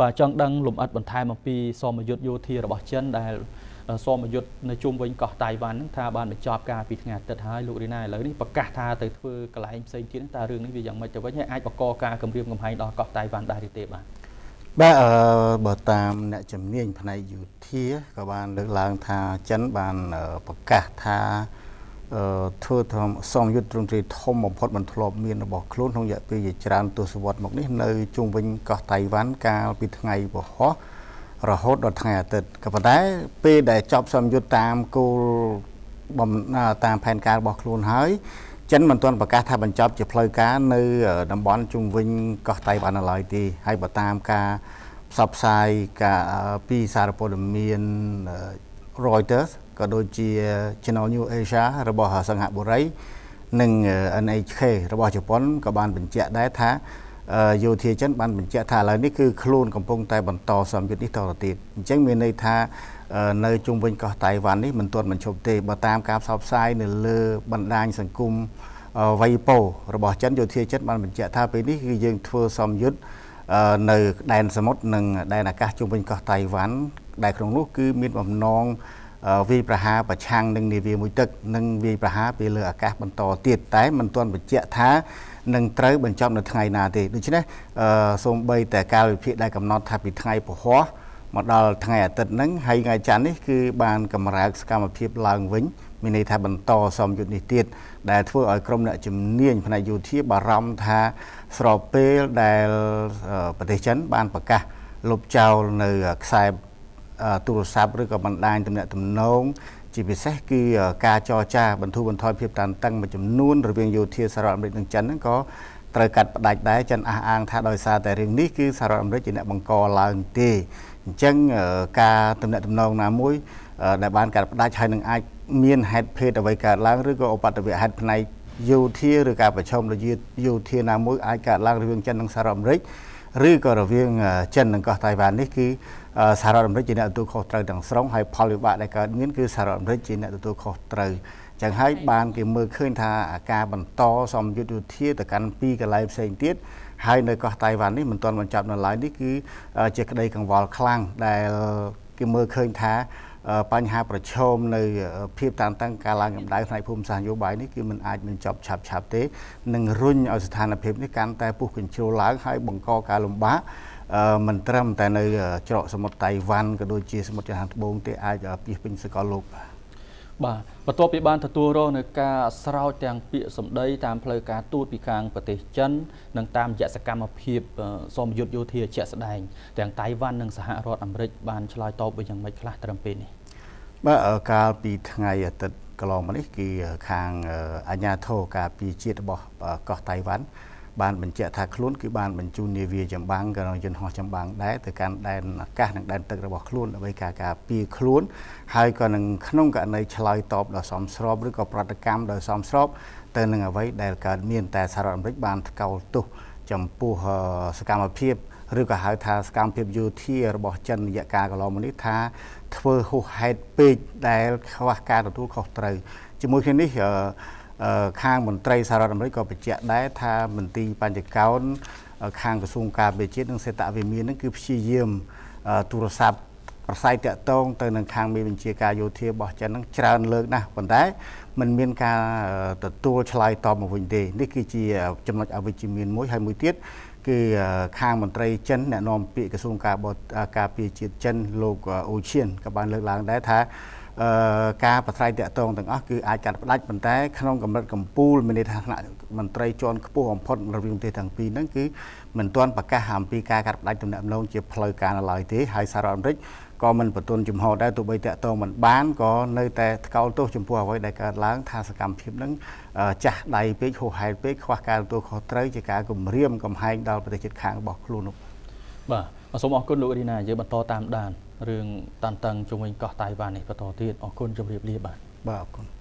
បាទចង់ដឹងលំអិតបន្ថែមអំពីសមយុទ្ធយោធារបស់ចិនដែលសមយុទ្ធនៅជុំវិញកោះតៃវ៉ាន់ហ្នឹងថាបានបញ្ចប់ការពីថ្ងៃអាទិត្យហើយលោករីណាឥឡូវនេះប្រកាសថាទៅធ្វើកន្លែងផ្សេងទៀតតើរឿងនេះវាយ៉ាងម៉េចទៅវិញហើយអាចបង្កការគម្រាមកំហែងដល់កោះតៃវ៉ាន់ដែរឬទេបាទបាទអឺបើតាមអ្នកជំនាញផ្នែកយោធាក៏បានលើកឡើងថាចិនបានប្រកាសថាអឺ ធ្វើធម្មសំយុទ្ធទ្រង់ទ្រាយធំបំផុតមិនធ្លាប់មានរបស់ខ្លួនក្នុងរយៈពេលជាច្រើនទសវត្សរ៍មកនេះនៅជុំវិញកោះតៃវ៉ាន់កាលពីថ្ងៃពហុរហូតដល់ថ្ងៃអាទិត្យក៏ប៉ុន្តែពេលដែលចប់សំយុទ្ធតាមគោលបំតាមផែនការរបស់ខ្លួនហើយចិនមិនទាន់ប្រកាសថាបញ្ចប់ជាផ្លូវការនៅតំបន់ជុំវិញកោះតៃវ៉ាន់នៅឡើយទេហើយបើតាមការផ្សព្វផ្សាយការពីសារព័ត៌មាន Reuters ក៏ដូចជា Channel New Asia របស់សង្ហបុរីនិង NHK របស់ជប៉ុនក៏បានបញ្ជាក់ដែរថាយោធាចិនបានបញ្ជាក់ថាឥឡូវនេះគឺខ្លួនកំពុងតែបន្តសម្ពាធនេះតទៅទៀតអញ្ចឹងមានន័យថានៅជុំវិញកោះតៃវ៉ាន់នេះមិនទាន់បញ្ឈប់ទេបើតាមការផ្សព្វផ្សាយនៅលើបណ្ដាញសង្គមវៃប៉ូរបស់ចិនយោធាចិនបានបញ្ជាក់ថាពេលនេះគឺយើងធ្វើសម្យុទ្ធនៅដែនសមុទ្រនិងដែនអាកាសជុំវិញកោះតៃវ៉ាន់ដែលក្នុងនោះគឺមានបំណង វាយប្រហារប្រឆាំងនឹងនាវាមួយទឹកនិងវាយប្រហារពីលើអាកាសបន្តទៀតតែមិនទាន់បញ្ជាក់ថានឹងត្រូវបញ្ចប់នៅថ្ងៃណាទេដូច្នេះសូមបីតែកាលវិភាគដែលកំណត់ថាពីថ្ងៃពហុមកដល់ថ្ងៃអាទិត្យហ្នឹងហើយថ្ងៃច័ន្ទនេះគឺបានកម្រើកសកម្មភាពឡើងវិញមានន័យថាបន្តសមយុទ្ធនេះទៀតដែលធ្វើឲ្យក្រុមអ្នកជំនាញផ្នែកយោធាបារម្ភថាស្របពេលដែលប្រទេសចិនបានប្រកាសលុបចោលនៅខ្សែ ទូរស័ព្ទឬក៏បណ្ដាញទំនាក់ទំនងជាពិសេសគឺការចរចាបន្ធូរបន្ថយភាពតានតឹងមួយចំនួនរវាងយោធាសហរដ្ឋអាមេរិកនិងចិនហ្នឹងក៏ត្រូវកាត់ផ្ដាច់ដែរចិនអះអាងថាដោយសារតែរឿងនេះគឺសហរដ្ឋអាមេរិកជាអ្នកបង្កឡើងទេអញ្ចឹងការទំនាក់ទំនងណាមួយដែលបានកាត់ផ្ដាច់ហើយនឹងអាចមានហេតុភេទអ្វីកើតឡើងឬក៏ឧបទ្ទវហេតុផ្នែកយោធាឬការប្រឈមរវាងយោធាណាមួយអាចកើតឡើងរវាងចិននិងសហរដ្ឋអាមេរិក ឬក៏រវាងចិននិងកោះតៃវ៉ាន់នេះគឺសហរដ្ឋអាមេរិកជាអ្នកទទួលខុសត្រូវទាំងស្រុងហើយផលវិបាកដែលកើតមានគឺសហរដ្ឋអាមេរិកជាអ្នកទទួលខុសត្រូវចឹងហើយបានគេមើលឃើញថាការបន្តសំយុទ្ធយោធាទៅកាន់ពីរកន្លែងផ្សេងទៀតហើយនៅកោះតៃវ៉ាន់នេះមិនទាន់បញ្ចប់នៅឡើយនេះគឺជាក្តីកង្វល់ខ្លាំងដែលគេមើលឃើញថា បញ្ហាប្រឈមនៅភាពតានតឹងការឡើងកម្ដៅផ្នែកភូមិសាស្ត្រនយោបាយនេះគឺมันអាចបញ្ចប់ឆាប់ឆាប់ទេនឹងរុញឲ្យស្ថានភាពនេះកាន់តែពុះកញ្ជ្រោលឡើងហើយបង្កការលំបាកមិនត្រឹមតែនៅច្រកសមុទ្រតៃវ៉ាន់ក៏ដូចជាសមុទ្រចាហានត្បូងទេអាចពីពេញសកលលោកបាទ បន្ទាប់ពីបានទទួលរងនៅការស្រោចទាំងពាក្យសម្ដីតាមផ្លូវការទូតពីខាងប្រទេសចិននិងតាមរយៈសកម្មភាពសមយុទ្ធយោធាជាក់ស្ដែងទាំងតៃវ៉ាន់និងសហរដ្ឋអាមេរិកបានឆ្លើយតបយ៉ាងម៉េចខ្លះត្រឹមពេលនេះបាទកាលពីថ្ងៃអាទិត្យកន្លងមកនេះគឺខាងអាជ្ញាធរការពីជាតិរបស់កោះតៃវ៉ាន់ បានបញ្ជាក់ថាខ្លួនគឺបានបញ្ជូននាវាចម្បាំងក៏យន្តហោះចម្បាំងដែរទៅកាន់ដែនអាកាសនិងដែនទឹករបស់ខ្លួនដើម្បីការការពារខ្លួនហើយក៏នឹងក្នុងករណីឆ្លើយតបដល់សមស្របឬក៏ប្រតិកម្មដោយសមស្របទៅនឹងអ្វីដែលកើតមានតែសហរដ្ឋអាមេរិកបានថ្កោលទោសចំពោះសកម្មភាពឬក៏ហៅថាសកម្មភាពយោធារបស់ចិនរយៈកាលកន្លងមកនេះថាធ្វើហួសហេតុពេកដែលខ្វះការទទួលខុសត្រូវជាមួយគ្នានេះ ខាងមន្ត្រីសហរដ្ឋអាមេរិកក៏បញ្ជាក់ដែរថាមន្ទីរបញ្ចកោណខាងក្រសួងការពារជាតិនិងសេតវិមាននឹងគឺព្យាយាមទូរស័ព្ទប្រស័យតាក់ទងទៅនឹងខាងមេបញ្ជាការយោធារបស់ចិននឹងច្រើនលើកណាស់ប៉ុន្តែมันមានការទទួលឆ្លើយតបមកវិញទេនេះគឺជាចំណុចអវិជ្ជមានមួយហើយមួយទៀតគឺខាងមន្ត្រីចិនអ្នកនាំពាក្យក្រសួងការបរការពារជាតិចិនលោកអូឈៀនក៏បានលើកឡើងដែរថា ការប្រស្រ័យតាក់ទងទាំងអស់គឺអាចកាត់ផ្ដាច់ប៉ុន្តែក្នុងកម្រិតកម្ពូលមានន័យថាថ្នាក់មន្ត្រីជាន់ខ្ពស់បំផុតរវាងប្រទេសទាំងពីរហ្នឹងគឺមិនទាន់ប្រកាសអំពីការកាត់ផ្ដាច់ទំនាក់ទំនងជាផ្លូវការនៅឡើយទេហើយសហរដ្ឋអាមេរិកក៏មិនបន្ទន់ជំហរដែរទោះបីតាក់ទងមិនបានក៏នៅតែថ្កោលទោសចំពោះអ្វីដែលកើតឡើង ថាសកម្មភាពហ្នឹងចាស់ដៃពេកហួសហេតុពេកខ្វះការទទួលខុសត្រូវជាការគំរាមកំហែងដល់ប្រទេសជិតខាងរបស់ខ្លួននោះបាទសូមអរគុណលោករីណាយើងបន្តតាមដាន រឿងតាន់តឹងជុំវិញកោះតៃវ៉ានេះបន្តទៀតអរគុណជម្រាបលាបាទបាទអរគុណ